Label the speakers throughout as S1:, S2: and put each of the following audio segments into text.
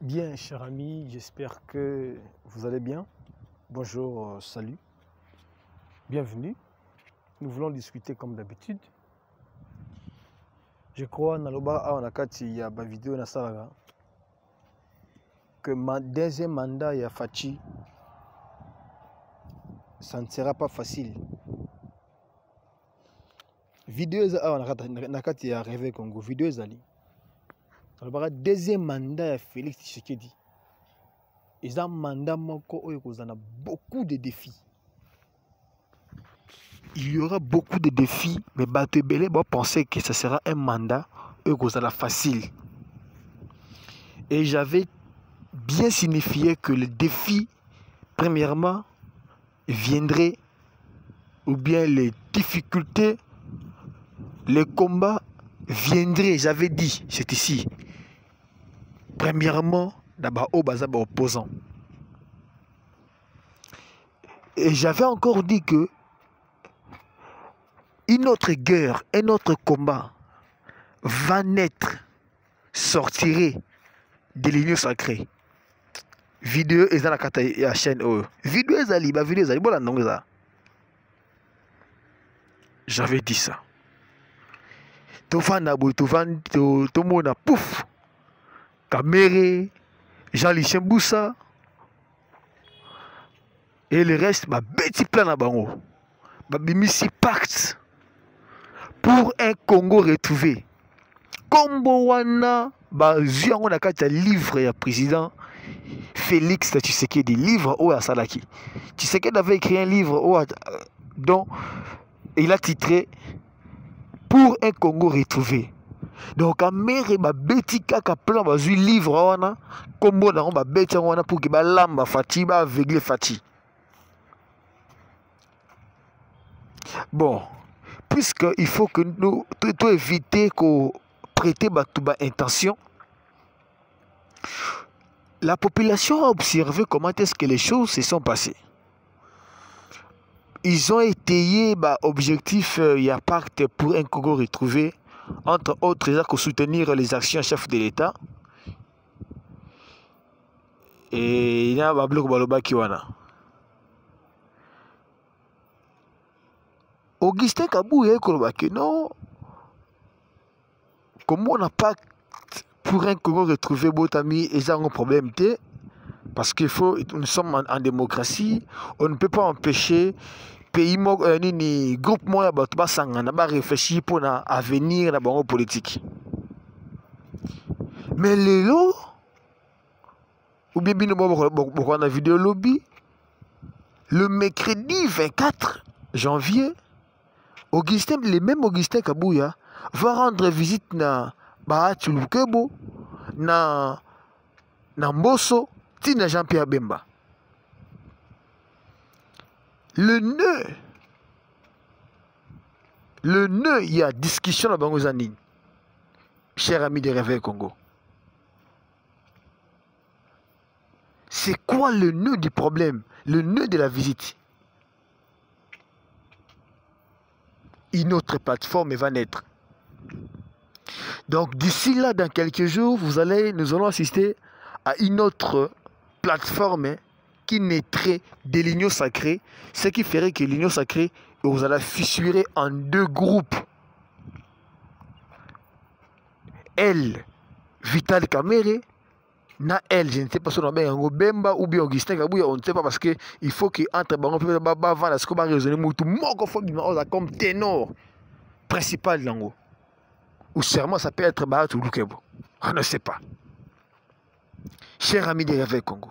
S1: Bien, cher ami, j'espère que vous allez bien. Bonjour, euh, salut. Bienvenue. Nous voulons discuter comme d'habitude. Je crois naloba awa na kati ya ba vidéo nasalaka que ma deuxième mandat ya Fachi ça ne sera pas facile. Vidéo eza awa na kati- ya Réveil Congo, vidéo ezali. Nalobaka deuxième mandat félix tshisekedi. Eza mandat moko oyo kozala na beaucoup de défis. Il y aura beaucoup de défis mais bato ebele que ce sera un mandat oyo kozala facile. Et j'avais bien signifié que le défi premièrement viendrait ou bien les difficultés les combats viendraient. J'avais dit c'est ici premièrement baza baopposant et j'avais encore dit que une autre guerre un autre combat va naître sortirait de l'union sacrée. Eza na kati ya chaîne video ezali bavideo ezali bona ndongo eza j'avais dit ça. Tovanda boye tovandi to- tomona pouf Kamere, Jean-Lucien Boussa. Et le reste babeti plan na bango. Babimisi pacte pour un Congo retrouvé. Kombo wana bazwi yango na ya livre ya président Félix Tshisekedi livre oyo asalaki Tshisekedi avait écrit un livre at- euh, dont il a titré pour un Congo retrouvé donc amere babeti kaka plan bazwi livre wana. Nkombo nango babeti yango wana pour ke balamba fati baaveugle fati bon puisque il faut que nous to, éviter koprêter bato baintention la population a observé comment est-ce que les choses se sont passées. Ils ont étayé bah, objectif euh, il y a pacte pour un Congo retrouvé entre autres eza soutenir les actions chef de l'état. Et na babiloko balobaki wana. Augustin kabuya ekolobaki non komona pacte pour un congo retrouvé botami eza yango problème te parce qu'il faut nous sommes en, en démocratie on ne peut pas empêcher pays moko euh, nini groupe moko ya bato basangana barefléchir mpona avenir na bango politique. Mais lelo ou bien bino bokoka na video lobby le mercredi 24 janvier augustin le même augustin kabuya va rendre visite na bahati lukebo na na mboso ntina jean pierre bemba le nœud. Le nœud il y a discussion na bango cher ami de réveil congo. C'est quoi le nœud du problème? Le nœud de la visite? Une autre plateforme va naître. Donc d'ici là dans quelques jours vous allez nous allons assister à une autre plateforme qui naîtrait de l'union sacrée, ce qui ferait que l'union sacrée vous allez fissurer en deux groupes. Elle, Vital Kamere, na elle, je ne sais pas si on a bien Bemba ou bien Augustin Kabouya, on ne sait pas parce que il faut que entre bango pe ba ba vana ce que ba raisonner mutu moko faut m'a comme ténor principal dango? Ou sûrement ça peut être Bahat ou Lukebo. On ne sait pas. Cher ami de Réveil Congo,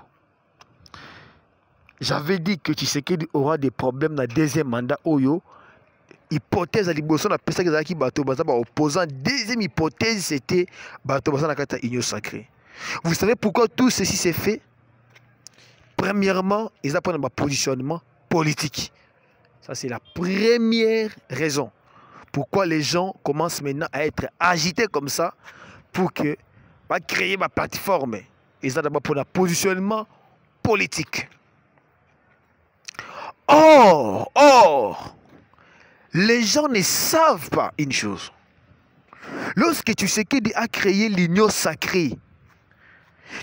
S1: j'avais dit que Tshisekedi aura des problèmes dans le deuxième mandat Oyo. Hypothèse à liboso na pesa ezalaki bato baza ba opposant. Deuxième hypothèse c'était bato baza na kata union sacrée. Vous savez pourquoi tout ceci s'est fait? Premièrement, ils apprennent un positionnement politique. Ça c'est la première raison. Pourquoi les gens commencent maintenant à être agités comme ça pour que va créer ma plateforme. Ils ont d'abord pour un positionnement politique. Or, or, les gens ne savent pas une chose. Lorsque Tshisekedi a créé l'union sacrée,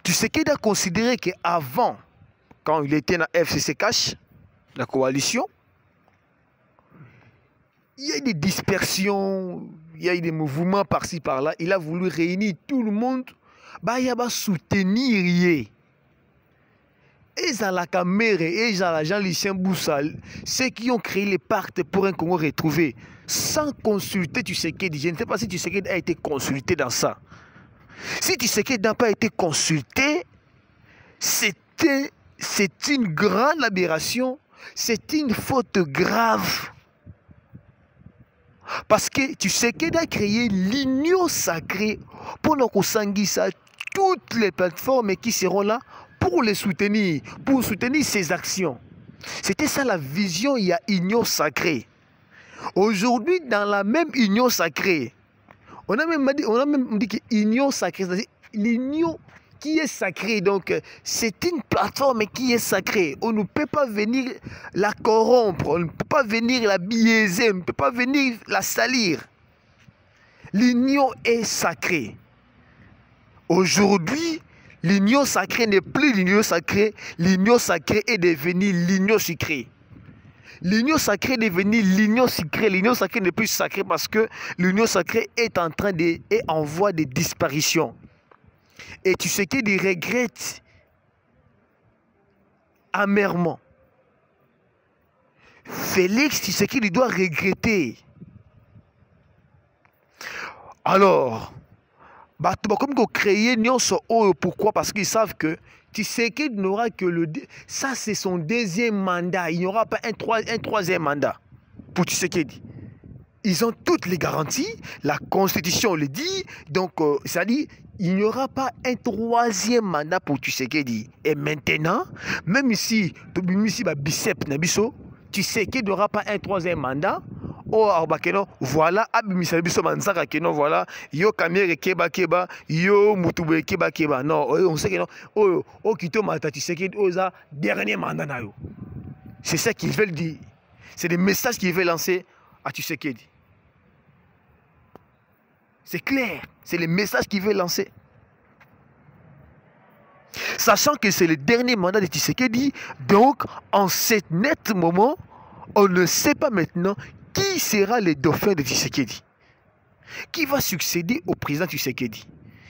S1: Tu sais qu'il a considéré qu'avant, quand il était dans FCC Cash, la coalition, il y a eu des dispersions, il y a eu des mouvements par-ci par-là. Il a voulu réunir tout le monde, bah, il a soutenir. Ezalaka mere ezala jean lucien boussa ceux qui ont créé les pactes pour un congo retrouvé sans consulter Tshisekedi je ne sais pas si Tshisekedi a été consulté dans ça. Si Tshisekedi n'a pas été consulté c'est une grande aberration c'est une faute grave. Parce que Tshisekedi a créé l'union sacrée pour nous ça toutes les plateformes qui seront là pour les soutenir, pour soutenir ses actions. C'était ça la vision, il y a union sacrée. Aujourd'hui, dans la même union sacrée, on a même dit, on a même dit que union sacrée, c'est-à-dire l'union qui est sacrée. Donc, c'est une plateforme qui est sacrée. On ne peut pas venir la corrompre, on ne peut pas venir la biaiser, on ne peut pas venir la salir. L'union est sacrée. Aujourd'hui, L'union sacrée n'est plus l'union sacrée. L'union sacrée est devenue l'union sucrée. L'union sacrée est devenue l'union sucrée. L'union sacrée n'est plus sacrée parce que l'union sacrée est en train de est en voie de disparition. Et tu sais qu'il regrette amèrement. Félix, tu sais qu'il doit regretter. Alors, bato bakomi kocréer nyonso oyo pourquoi? Parce qu'ils savent que Tshisekedi n'aura que le ça c'est son deuxième mandat. Il n'y aura pas un, trois, un troisième mandat. Pour Tshisekedi ils ont toutes les garanties la constitution le dit donc euh, ça dit il n'y aura pas un troisième mandat pour Tshisekedi et maintenant même ici tobimisi ba bicep na biso Tshisekedi n'aura pas un troisième mandat oyo akobakeno voilà abimisela biso banzaka keno voilà. Yo kamiere ekebakeba yo mutu boye ekebakeba non on sait keno oyo okiti omata tisekedi oyo eza dernier mandat na yo. C'est ça qu'ils veulent dire. C'est des messages qu'ils veulent lancer. À Tshisekedi c'est clair. C'est les messages qu'ils veulent lancer. Sachant que c'est le dernier mandat de Tshisekedi donc en ce net moment on ne sait pas maintenant qui sera le dauphin de Tshisekedi Qui va succéder au président Tshisekedi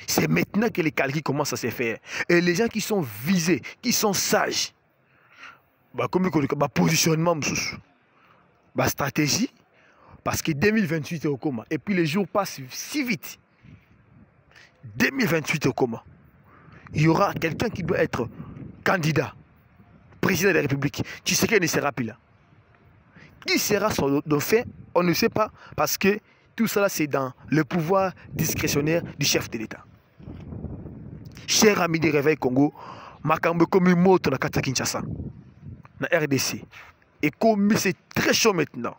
S1: C'est maintenant que les calculs commencent à se faire. Et les gens qui sont visés, qui sont sages, bah, comme bah, positionnement, bah, stratégie, parce que 2028 est au coma. Et puis les jours passent si vite. 2028 est au coma. Il y aura quelqu'un qui doit être candidat, président de la République. Tshisekedi ne sera plus là. Qui sera son dauphin On ne sait pas parce que tout cela c'est dans le pouvoir discrétionnaire du chef de l'État. Cher ami de Réveil Congo, makambo comme moto na kata Kinshasa, na RDC. Et comme c'est très chaud maintenant,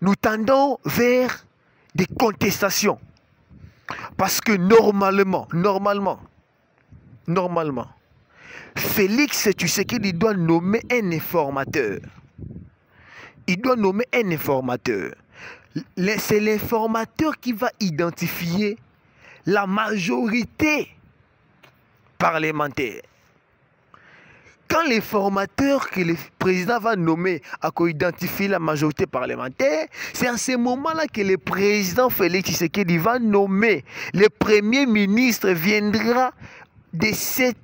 S1: nous tendons vers des contestations. Parce que normalement, normalement, normalement, Félix tu sais qu'il doit nommer un informateur il doit nommer un informateur. C'est l'informateur qui va identifier la majorité parlementaire. Quand l'informateur que le président va nommer a identifier la majorité parlementaire, c'est à ce moment-là que le président Félix Tshisekedi va nommer le premier ministre viendra de cette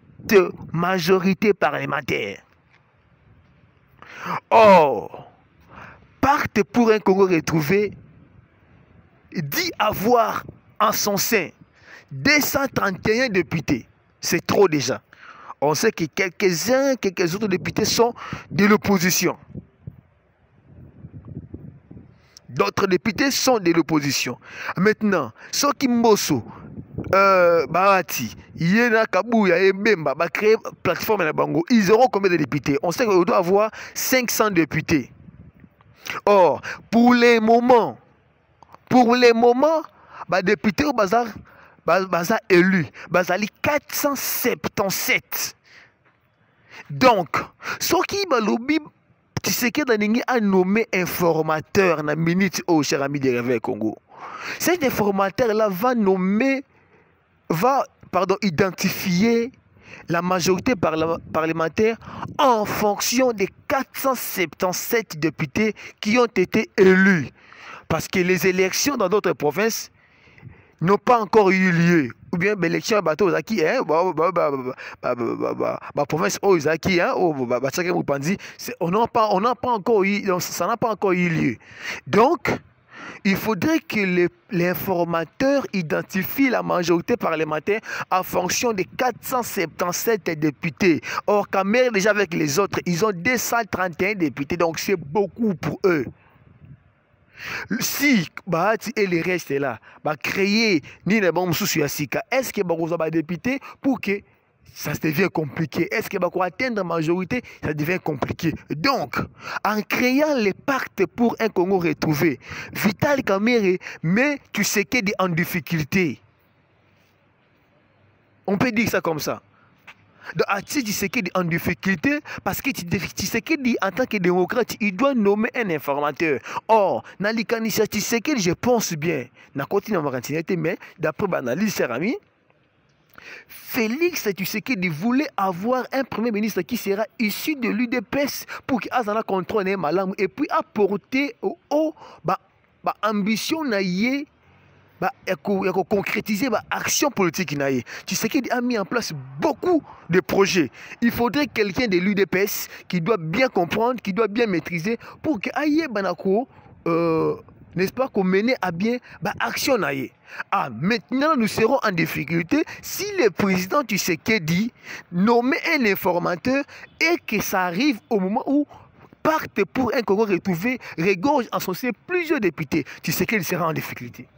S1: majorité parlementaire. Or, Pacte pour un Congo retrouvé dit avoir en son sein 231 députés. C'est trop déjà. On sait que quelques-uns, quelques autres députés sont de l'opposition. D'autres députés sont de l'opposition. Maintenant, ceux qui Barati, Yena Kabouya et Bemba, créer plateforme à Bango, ils auront combien de députés? On sait qu'on doit avoir 500 députés. Or, pour les moments, pour les moments, bah, député au bazar, bazar élu, bazali 477. Donc, ce qui balobi, tu sais que Daningi a nommé informateur na minute au cher ami de Réveil Congo. Cet informateur là va nommer, va pardon, identifier la majorité parlementaire en fonction des 477 députés qui ont été élus. Parce que les élections dans d'autres provinces n'ont pas encore eu lieu. Ou bien l'élection à bateau zaki hein bah bah bah bah province oh zaki hein oh bah bah on n'a pas pas encore eu lieu. Donc il faudrait que l'informateur identifie la majorité parlementaire en fonction des 477 députés. Or, Camer, déjà avec les autres, ils ont 231 députés, donc c'est beaucoup pour eux. Si Bahati et les restes là, bah créer ni les bombes sous est-ce que vous avez député pour que ça devient compliqué. Est-ce que pour atteindre la majorité, ça devient compliqué. Donc, en créant les pactes pour un Congo retrouvé, Vital Kamere met dit en difficulté. On peut dire ça comme ça. Donc, Ati dit en difficulté? Parce que dit en tant que démocrate, il doit nommer un informateur. Or, dans les je pense bien, na continue mais d'après l'analyse, cher ami, Félix Tshisekedi voulait avoir un premier ministre qui sera issu de l'UDPS pour qu'il ait contrôle malam et puis apporter au haut bah, concrétiser bah, action politique na yé. Tshisekedi a mis en place beaucoup de projets. Il faudrait quelqu'un de l'UDPS qui doit bien comprendre, qui doit bien maîtriser pour que aille banako euh, n'est-ce pas, qu'on menait à bien bah. Ah, maintenant, nous serons en difficulté si le président tu sais dit nommer un informateur et que ça arrive au moment où partent pour un Congo retrouvé, regorge sein plusieurs députés. Tu sais qu'il sera en difficulté.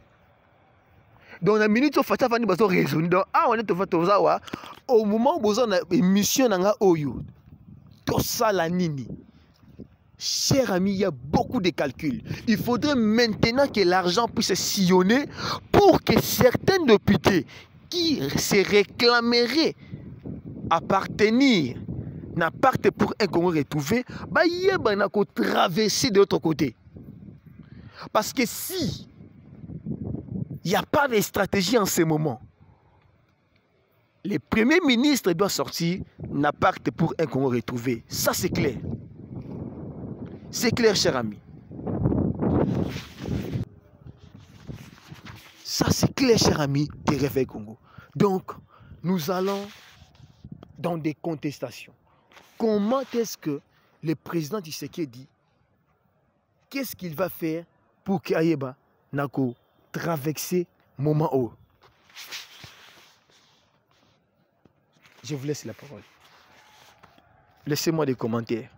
S1: Donc, la minute où Fatah Fani Bazo donc, ah, on est au moment où vous avez une mission dans la OYU, tout ça, la nini. Cher ami, il y a beaucoup de calculs. Il faudrait maintenant que l'argent puisse sillonner pour que certains députés qui se réclameraient appartenir n'appartent pour un Congo retrouvé, bah, il y a traverser de l'autre côté. Parce que si il n'y a pas de stratégie en ce moment, le premier ministre doit sortir, n'appartent pour un Congo retrouvé. Ça, c'est clair. C'est clair, cher ami. Ça, c'est clair, cher ami, des Réveil Congo. Donc, nous allons dans des contestations. Comment est-ce que le président dit qu'est-ce qu'il va faire pour qu'Ayeba Nako traverser moment haut Je vous laisse la parole. Laissez-moi des commentaires.